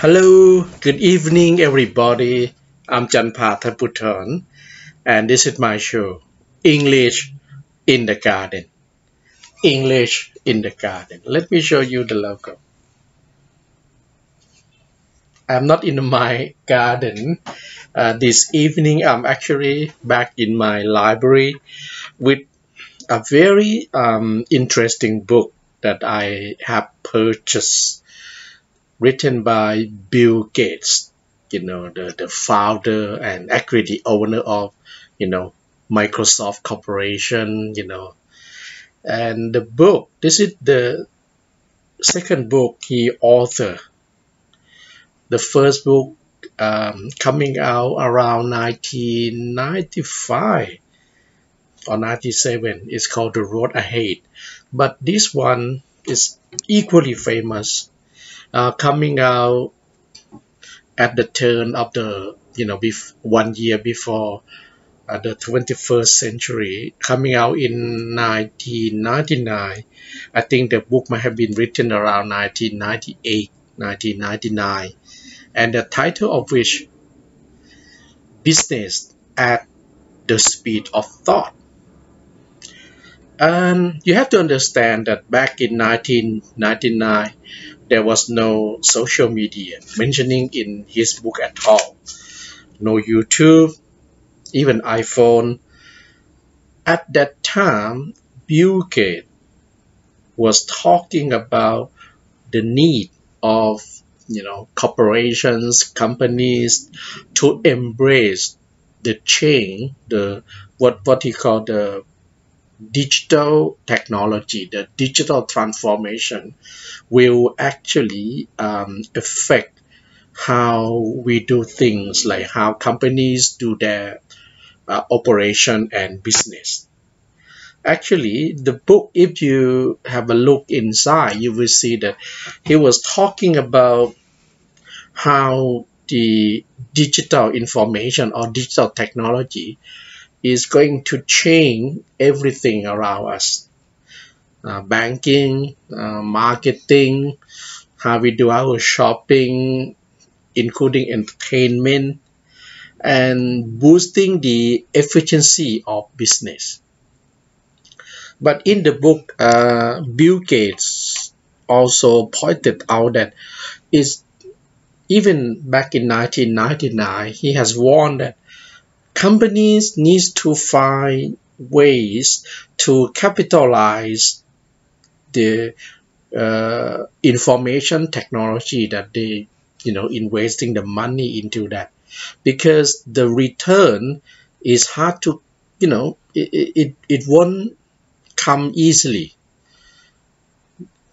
Hello, good evening, everybody. I'm Janpha Thadphoothon, and this is my show, English in the Garden. English in the Garden. Let me show you the logo. I'm not in my garden. Uh, this evening, I'm actually back in my library with a very um, interesting book that I have purchased written by Bill Gates, you know, the, the founder and actually the owner of, you know, Microsoft Corporation, you know. And the book, this is the second book he authored. The first book um, coming out around 1995 or 97 is called The Road Ahead. But this one is equally famous uh, coming out at the turn of the you know bef- one year before uh, the 21st century coming out in 1999 i think the book might have been written around 1998 1999 and the title of which business at the speed of thought. And you have to understand that back in 1999 there was no social media mentioning in his book at all. No YouTube, even iPhone. At that time, Bill Gates was talking about the need of you know corporations, companies to embrace the change, the what what he called the digital technology, the digital transformation will actually um, affect how we do things like how companies do their uh, operation and business. Actually, the book, if you have a look inside, you will see that he was talking about how the digital information or digital technology is going to change everything around us. Uh, banking, uh, marketing, how we do our shopping, including entertainment, and boosting the efficiency of business. But in the book, uh, Bill Gates also pointed out that is even back in 1999, he has warned that companies need to find ways to capitalize the uh, information technology that they you know investing the money into that. Because the return is hard to you know it, it, it won't come easily.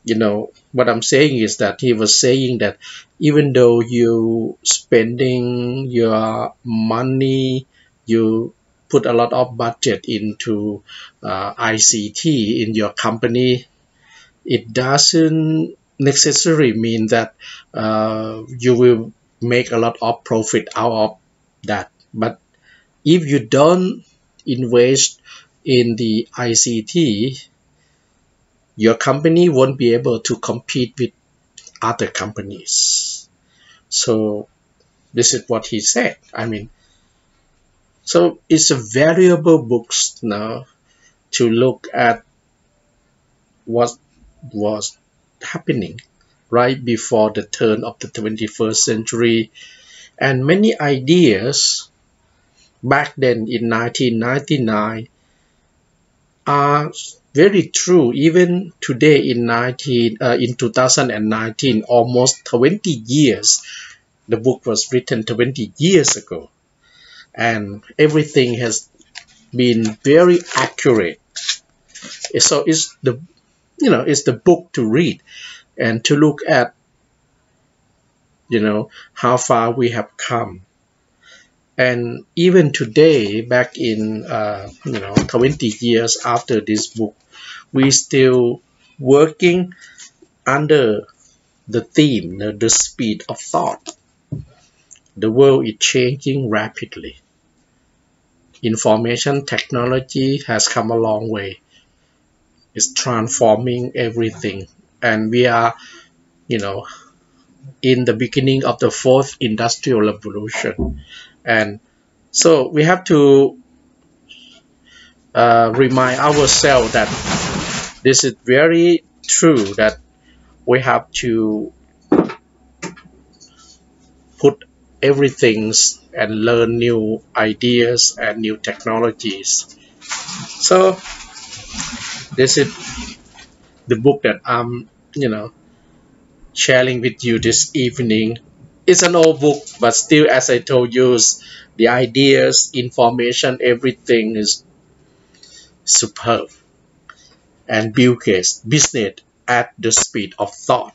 You know what i'm saying is that he was saying that even though you spending your money you put a lot of budget into uh, ICT in your company, it doesn't necessarily mean that uh, you will make a lot of profit out of that. But if you don't invest in the ICT, your company won't be able to compete with other companies. So this is what he said. I mean, so it's a valuable book now to look at what was happening right before the turn of the 21st century. And many ideas back then in 1999 are very true. Even today in 19 uh, in 2019 almost 20 years the book was written 20 years ago and everything has been very accurate. So it's the you know it's the book to read and to look at you know how far we have come. And even today back in uh, you know 20 years after this book we still working under the theme the, the speed of thought. The world is changing rapidly information technology has come a long way. It's transforming everything, and we are, you know, in the beginning of the fourth industrial revolution. And so we have to uh, remind ourselves that this is very true that we have to put everything and learn new ideas and new technologies. So this is the book that I'm, you know, sharing with you this evening. It's an old book, but still, as I told you, the ideas, information, everything is superb. And Bill Gates, Business at the Speed of Thought,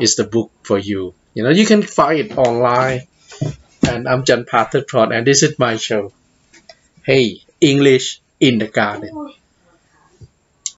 is the book for you. You know, you can find it online. And I'm Janpha Thadphoothon, and this is my show. Hey, English in the Garden.